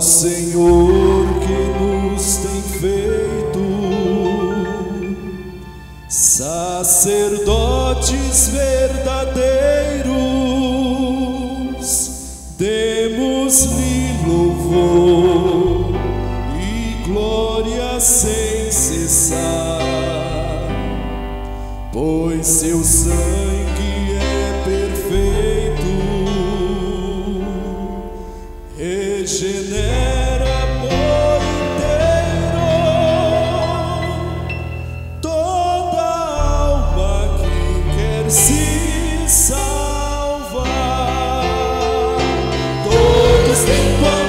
Senhor que nos tem feito sacerdotes verdadeiros, demos-lhe louvor e glória sem cessar, pois seu sangue Sing